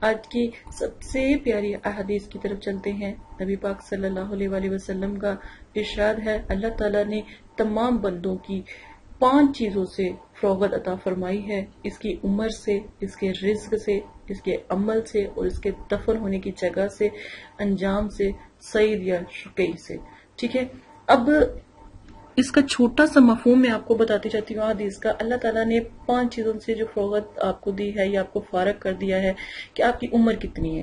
آج کی سب سے پیاری احادیث کی طرف چلتے ہیں۔ نبی پاک صلی اللہ علیہ وسلم کا ارشاد ہے، اللہ تعالیٰ نے تمام بندوں کی پانچ چیزوں سے فروغت عطا فرمائی ہے۔ اس کی عمر سے، اس کے رزق سے، اس کے عمل سے اور اس کے دفن ہونے کی جگہ سے، انجام سے، سعید یا شقی سے۔ ٹھیک ہے؟ اب اس کا چھوٹا سا مفہوم میں آپ کو بتاتی جاتی ہوں حدیث کا۔ اللہ تعالیٰ نے پانچ چیزوں سے جو فروغت آپ کو دی ہے یا آپ کو فارغ کر دیا ہے کہ آپ کی عمر کتنی ہے۔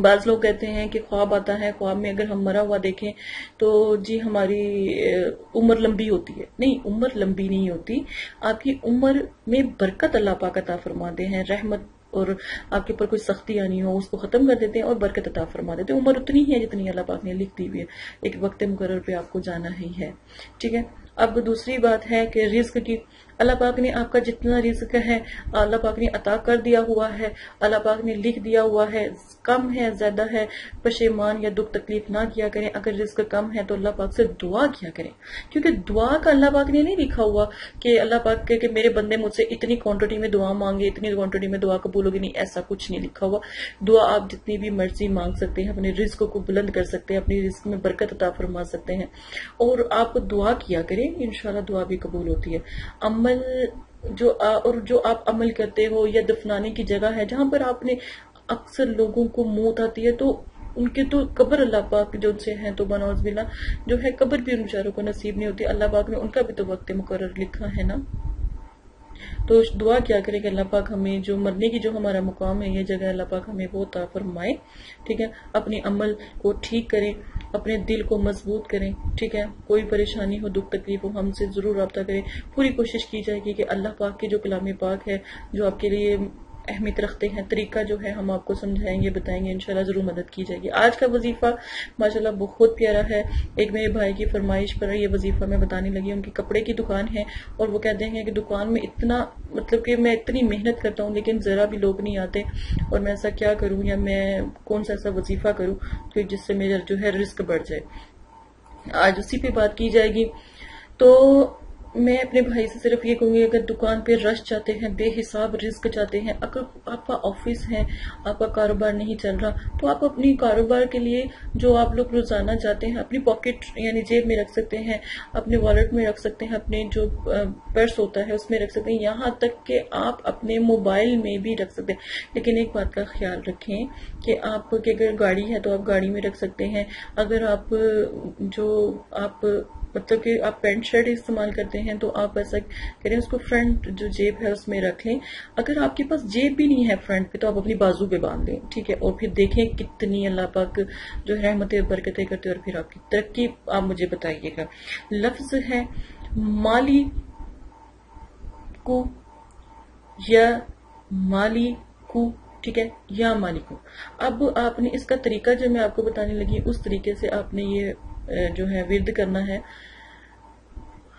بعض لوگ کہتے ہیں کہ خواب آتا ہے، خواب میں اگر ہم مرا ہوا دیکھیں تو جی ہماری عمر لمبی ہوتی ہے۔ نہیں، عمر لمبی نہیں ہوتی۔ آپ کی عمر میں برکت اللہ پاک عطا فرماتے ہیں، رحمت اور آپ کے اوپر کوئی سختی آنی ہو، اس کو ختم کر دیتے ہیں اور برکت عطا فرما دیتے ہیں۔ عمر اتنی ہے جتنی اللہ پاک نے لکھ دی ہوئی ہے۔ ایک وقت مقرر پہ آپ کو جانا ہی ہے۔ ٹھیک ہے۔ اب دوسری بات ہے کہ رزق کی اللہ پاک نے آپ کا جتنا رزق ہے، اللہ پاک نے عطا کر دیا ہوا ہے۔ اللہ پاک نے لکھ دیا ہوا ہے، کم ہے، زیادہ ہے۔ پشیمان یا دکھ تکلیف نہ کیا کریں۔ اگر رزق کم ہے تو اللہ پاک سے دعا کیا کریں۔ کیونکہ دعا کا اللہ پاک نے نہیں لکھا ہوا کہ اللہ پاک کہ میرے بندے مجھ سے اتنی کوانٹٹی میں دعا مانگے، اتنی کوانٹٹی میں دعا قبول ہوگی۔ نہیں، ایسا کچھ نہیں لکھا ہوا۔ دعا آپ جتنی بھی مرضی مانگ سکتے ہیں، اپنے رزق کو بلند کر سکتے ہیں، اپنی رزق میں برکت عطا فرما سکتے ہیں۔ اور آپ دعا کیا کریں، انشاءاللہ دعا بھی قبول ہوتی ہے۔ عمل جو اور جو آپ عمل کرتے ہو یا دفنانے کی جگہ ہے، جہاں پر آپ نے اکثر لوگوں کو موت آتی ہے، تو ان کے تو قبر اللہ پاک جو ان سے ہیں تو بنوز بلا جو ہے، قبر بھی ان بیچاروں کو نصیب نہیں ہوتی۔ اللہ پاک نے ان کا بھی تو وقت مقرر لکھا ہے نا۔ تو دعا کیا کرے کہ اللہ پاک ہمیں جو مرنے کی جو ہمارا مقام ہے، یہ جگہ اللہ پاک ہمیں وہ عطا فرمائے، ٹھیک ہے؟ اپنی عمل کو ٹھیک کریں۔ اپنے دل کو مضبوط کریں، ٹھیک ہے؟ کوئی پریشانی ہو، دکھ تکلیف ہو، ہم سے ضرور رابطہ کریں۔ پوری کوشش کی جائے گی کہ اللہ پاک کے جو کلام پاک ہے، جو آپ کے لیے اہمیت رکھتے ہیں، طریقہ جو ہے ہم آپ کو سمجھائیں گے، بتائیں گے، انشاءاللہ ضرور مدد کی جائے گی۔ آج کا وظیفہ ماشاءاللہ بہت پیارا ہے۔ ایک میرے بھائی کی فرمائش پر یہ وظیفہ میں بتانے لگی، ان کی کپڑے کی دکان ہے اور وہ کہتے ہیں کہ دکان میں اتنا مطلب کہ میں اتنی محنت کرتا ہوں لیکن ذرا بھی لوگ نہیں آتے اور میں ایسا کیا کروں یا میں کون سا ایسا وظیفہ کروں کہ جس سے میرا جو ہے رسک بڑھ جائے۔ آج اسی پہ بات کی جائے گی۔ تو میں اپنے بھائی سے صرف یہ کہوں گی، اگر دکان پہ رش چاہتے ہیں، بے حساب رزق چاہتے ہیں، اگر آپ کا آفس ہے، آپ کا کاروبار نہیں چل رہا، تو آپ اپنی کاروبار کے لیے جو آپ لوگ روزانہ چاہتے ہیں، اپنی پاکٹ یعنی جیب میں رکھ سکتے ہیں، اپنے والٹ میں رکھ سکتے ہیں، اپنے جو پرس ہوتا ہے، اس میں رکھ سکتے ہیں، یہاں تک کہ آپ اپنے موبائل میں بھی رکھ سکتے ہیں۔ لیکن ایک بات کا خیال رکھیں کہ آپ کی اگر گاڑی ہے تو آپ گاڑی میں رکھ سکتے ہیں۔ اگر آپ جو آپ مطلب کہ آپ پینٹ شرٹ استعمال کرتے ہیں تو آپ ایسا کریں اس کو فرنٹ جو جیب ہے اس میں رکھ لیں۔ اگر آپ کے پاس جیب بھی نہیں ہے فرنٹ پہ تو آپ اپنی بازو پہ باندھ لیں، ٹھیک ہے؟ اور پھر دیکھیں کتنی اللہ پاک جو ہے رحمت برکتیں کرتے اور پھر آپ کی ترقی آپ مجھے بتائیے گا۔ لفظ ہے مالی کو یا مالی کو، ٹھیک ہے؟ یا مالی کو۔ اب آپ نے اس کا طریقہ جو میں آپ کو بتانے لگی، اس طریقے سے آپ نے یہ جو ہے، ورد کرنا ہے۔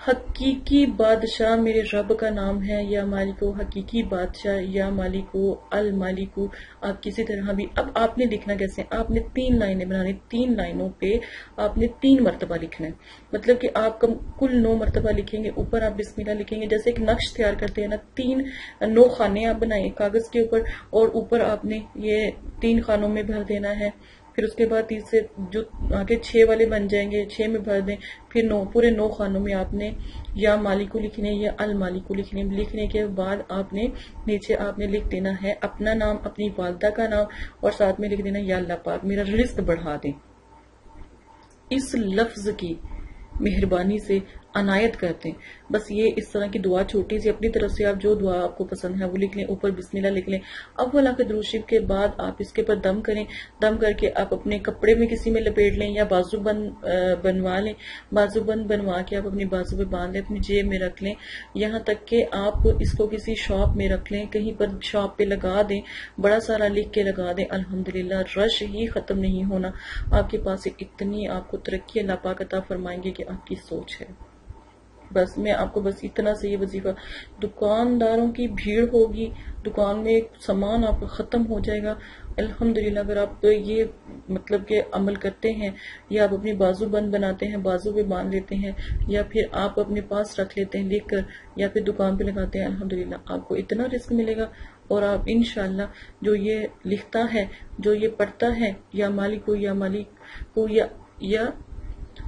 حقیقی بادشاہ میرے رب کا نام ہے، یا مالکو حقیقی بادشاہ، یا مالکو المالکو آپ کسی طرح بھی، اب آپ نے لکھنا کیسے؟ آپ نے تین لائنیں بنانی، تین لائنوں پہ آپ نے تین مرتبہ لکھنا ہے۔ مطلب کہ آپ کل نو مرتبہ لکھیں گے، اوپر آپ بسم اللہ لکھیں گے۔ جیسے ایک نقش تیار کرتے ہیں نا، تین نو خانے آپ بنائیں کاغذ کے اوپر، اور اوپر آپ نے یہ تین خانوں میں بھر دینا ہے۔ پھر اس کے بعد تیسرے جو آگے چھ والے بن جائیں گے، چھ میں بھر دیں، پھر نو، پورے نو خانوں میں آپ نے یا مالی کو لکھنے یا المالی کو لکھنے لکھنے کے بعد آپ نے نیچے آپ نے لکھ دینا ہے اپنا نام، اپنی والدہ کا نام اور ساتھ میں لکھ دینا یا اللہ پاک، میرا رزق بڑھا دیں۔ اس لفظ کی مہربانی سے عنایت کرتے ہیں۔ بس یہ اس طرح کی دعا چھوٹی سی اپنی طرف سے آپ جو دعا آپ کو پسند ہے وہ لکھ لیں، اوپر بسم اللہ لکھ لیں۔ اب وہ کے دروشیف کے بعد آپ اس کے پر دم کریں۔ دم کر کے آپ اپنے کپڑے میں کسی میں لپیٹ لیں یا بازو بند بنوا لیں۔ بازو بند بنوا کے آپ اپنی بازو پہ باندھ لیں، اپنی جیب میں رکھ لیں۔ یہاں تک کہ آپ اس کو کسی شاپ میں رکھ لیں، کہیں پر شاپ پہ لگا دیں، بڑا سارا لکھ کے لگا دیں۔ الحمدللہ، رش ہی ختم نہیں ہونا۔ آپ کے پاس اتنی آپ کو ترقی اللہ پاک عطا فرمائیں گے کہ آپ کی سوچ ہے۔ بس میں آپ کو بس اتنا سے یہ وظیفہ، دکانداروں کی بھیڑ ہوگی، دکان میں سامان آپ کا ختم ہو جائے گا۔ الحمدللہ، اگر آپ یہ مطلب کہ عمل کرتے ہیں یا آپ اپنی بازو بند بناتے ہیں، بازو پہ باندھ لیتے ہیں، یا پھر آپ اپنے پاس رکھ لیتے ہیں لکھ کر، یا پھر دکان پہ لگاتے ہیں، الحمدللہ، آپ کو اتنا رسک ملے گا۔ اور آپ انشاءاللہ جو یہ لکھتا ہے، جو یہ پڑھتا ہے، یا مالک کو، یا مالک کو، یا یا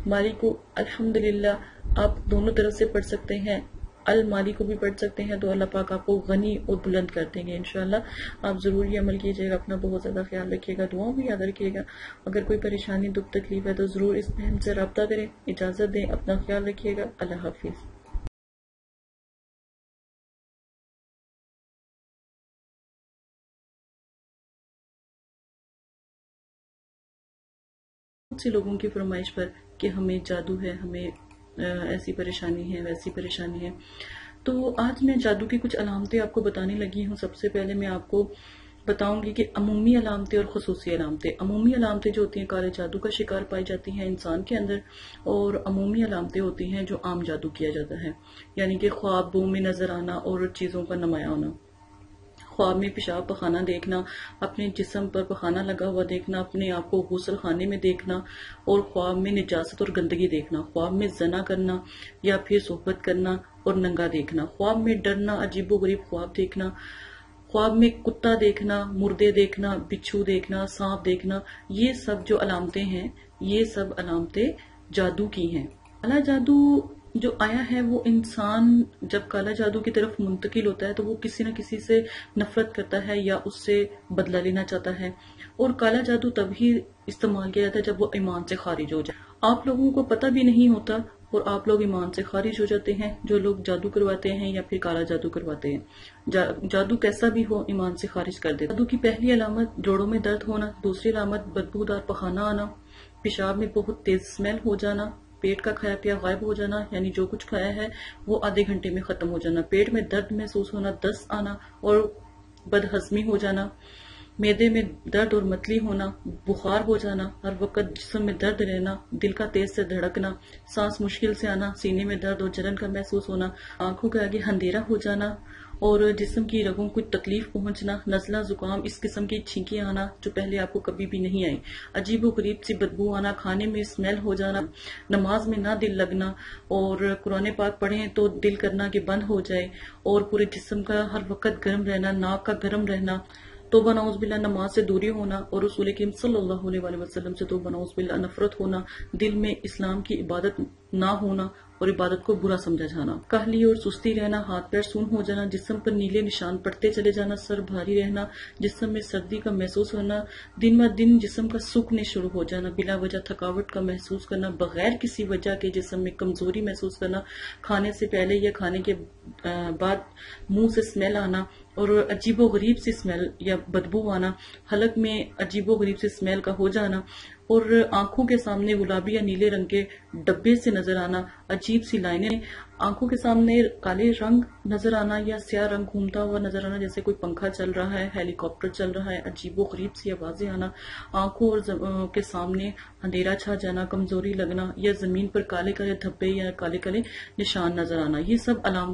مالک کو، الحمدللہ آپ دونوں طرف سے پڑھ سکتے ہیں، المالی کو بھی پڑھ سکتے ہیں، تو اللہ پاک آپ کو غنی اور بلند کر دیں گے انشاءاللہ۔ آپ ضرور یہ عمل کیجیے گا، اپنا بہت زیادہ خیال رکھیے گا، دعاؤں بھی یاد رکھیے گا۔ اگر کوئی پریشانی، دکھ، تکلیف ہے تو ضرور اس میں ہم سے رابطہ کریں، اجازت دیں، اپنا خیال رکھیے گا۔ اللہ حافظ۔ بہت سے لوگوں کی فرمائش پر کہ ہمیں جادو ہے، ہمیں ایسی پریشانی ہے، ویسی پریشانی ہے۔ تو آج میں جادو کی کچھ علامتیں آپ کو بتانے لگی ہوں۔ سب سے پہلے میں آپ کو بتاؤں گی کہ عمومی علامتیں اور خصوصی علامتیں۔ عمومی علامتیں جو ہوتی ہیں، کالے جادو کا شکار پائی جاتی ہیں انسان کے اندر، اور عمومی علامتیں ہوتی ہیں جو عام جادو کیا جاتا ہے۔ یعنی کہ خواب میں نظر آنا اور چیزوں کا نمایاں ہونا۔ خواب میں پیشاب پخانہ دیکھنا، اپنے جسم پر پخانہ لگا ہوا دیکھنا، اپنے آپ کو غسل خانے میں دیکھنا، اور خواب میں نجاست اور گندگی دیکھنا، خواب میں زنا کرنا یا پھر صحبت کرنا اور ننگا دیکھنا، خواب میں ڈرنا، عجیب و غریب خواب دیکھنا، خواب میں کتا دیکھنا، مردے دیکھنا، بچھو دیکھنا، سانپ دیکھنا، یہ سب جو علامتیں ہیں، یہ سب علامتیں جادو کی ہیں۔ اللہ جادو جو آیا ہے وہ انسان جب کالا جادو کی طرف منتقل ہوتا ہے تو وہ کسی نہ کسی سے نفرت کرتا ہے یا اس سے بدلہ لینا چاہتا ہے۔ اور کالا جادو تب ہی استعمال کیا جاتا ہے جب وہ ایمان سے خارج ہو جائے۔ آپ لوگوں کو پتہ بھی نہیں ہوتا اور آپ لوگ ایمان سے خارج ہو جاتے ہیں، جو لوگ جادو کرواتے ہیں یا پھر کالا جادو کرواتے ہیں۔ جادو کیسا بھی ہو ایمان سے خارج کر دے جادو کی پہلی علامت جوڑوں میں درد ہونا، دوسری علامت بدبودار پخانہ آنا، پیشاب میں بہت تیز اسمیل ہو جانا پیٹ کا کھایا پیا، غائب ہو جانا یعنی جو کچھ کھایا ہے، وہ آدھے گھنٹے میں ختم ہو جانا۔ پیٹ میں درد محسوس ہونا دست آنا اور بدہضمی ہو جانا۔ میدے میں درد اور متلی ہونا، بخار ہو جانا، ہر وقت جسم میں درد رہنا، دل کا تیز سے دھڑکنا، سانس مشکل سے آنا، سینے میں درد اور جلن کا محسوس ہونا، آنکھوں کے آگے ہندیرا ہو جانا اور جسم کی رگوں کو تکلیف پہنچنا، نزلہ زکام، اس قسم کی چھینکی آنا جو پہلے آپ کو کبھی بھی نہیں آئی عجیب و قریب سی بدبو آنا، کھانے میں اسمیل ہو جانا، نماز میں نہ دل لگنا اور قرآن پاک پڑھیں تو دل کرنا کہ بند ہو جائے اور پورے جسم کا ہر وقت گرم رہنا، ناک کا گرم رہنا۔ تو بناؤز باللہ نماز سے دوری ہونا اور رسول کریم صلی اللہ علیہ وسلم سے تو بناؤز باللہ نفرت ہونا دل میں اسلام کی عبادت نہ ہونا اور عبادت کو برا سمجھا جانا۔ کہلی اور سستی رہنا، ہاتھ پیر سون ہو جانا، جسم پر نیلے نشان پڑتے چلے جانا، سر بھاری رہنا، جسم میں سردی کا محسوس ہونا، دن ب دن جسم کا سوکھنے شروع ہو جانا، بلا وجہ تھکاوٹ کا محسوس کرنا، بغیر کسی وجہ کے جسم میں کمزوری محسوس کرنا، کھانے سے پہلے یا کھانے کے بعد منہ سے اسمیل آنا اور عجیب و غریب سی اسمیل یا بدبو آنا، حلق میں عجیب و غریب سی اسمیل کا ہو جانا اور آنکھوں کے سامنے گلابی یا نیلے رنگ کے ڈبے سے نظر آنا عجیب سی لائنیں آنکھوں کے سامنے کالے رنگ نظر آنا یا سیاہ رنگ گھومتا ہوا نظر آنا جیسے کوئی پنکھا چل رہا ہے ہیلی کاپٹر چل رہا ہے، عجیب و غریب سی آوازیں آنا۔ آنکھوں اور کے سامنے اندھیرا چھا جانا، کمزوری لگنا یا زمین پر کالے کالے دھبے یا کالے کالے نشان نظر آنا۔ یہ سب علام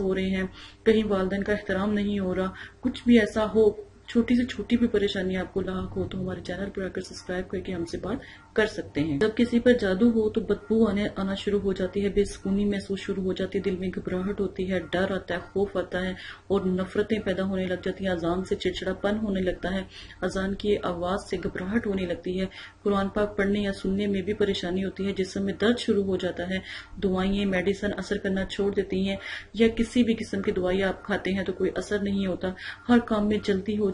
ہو رہے ہیں۔ کہیں والدین کا احترام نہیں ہو رہا۔ کچھ بھی ایسا ہو چھوٹی سے چھوٹی بھی پریشانی آپ کو لاحق ہو تو ہمارے چینل پر آ کر سبسکرائب کر کے ہم سے بات کر سکتے ہیں۔ جب کسی پر جادو ہو تو بدبو آنے آنا شروع ہو جاتی ہے، بے سکونی محسوس شروع ہو جاتی ہے، دل میں گھبراہٹ ہوتی ہے، ڈر آتا ہے، خوف آتا ہے اور نفرتیں پیدا ہونے لگ جاتی ہیں، اذان سے چڑچڑا پن ہونے لگتا ہے، اذان کی آواز سے گھبراہٹ ہونے لگتی ہے۔ قرآن پاک پڑھنے یا سننے میں بھی پریشانی ہوتی ہے، جسم میں درد شروع ہو جاتا ہے۔ دوائیں میڈیسن اثر کرنا چھوڑ دیتی ہیں یا کسی بھی قسم کی دوائی آپ کھاتے ہیں تو کوئی اثر نہیں ہوتا۔ ہر کام میں جلدی ہو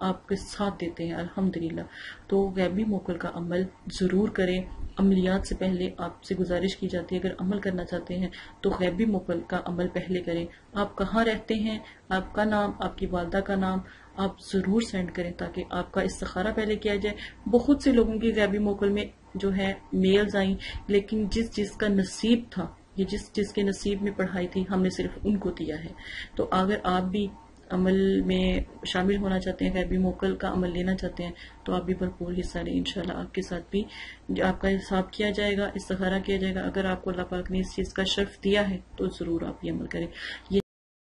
آپ کے ساتھ دیتے ہیں، الحمدللہ۔ تو غیبی موکل کا عمل ضرور کریں۔ عملیات سے پہلے آپ سے گزارش کی جاتی ہے، اگر عمل کرنا چاہتے ہیں تو غیبی موکل کا عمل پہلے کریں۔ آپ کہاں رہتے ہیں؟ آپ کا نام، آپ کی والدہ کا نام آپ ضرور سینڈ کریں تاکہ آپ کا استخارہ پہلے کیا جائے۔ بہت سے لوگوں کی غیبی موکل میں جو ہے میلز آئیں، لیکن جس جس کا نصیب تھا، یہ جس جس کے نصیب میں پڑھائی تھی، ہم نے صرف ان کو دیا ہے۔ تو اگر آپ بھی عمل میں شامل ہونا چاہتے ہیں، غیبی موکل کا عمل لینا چاہتے ہیں، تو آپ بھی بھرپور حصہ لیں۔ انشاءاللہ آپ کے ساتھ بھی آپ کا حساب کیا جائے گا، استخارہ کیا جائے گا۔ اگر آپ کو اللہ پاک نے اس چیز کا شرف دیا ہے، تو ضرور آپ یہ عمل کریں۔ یہ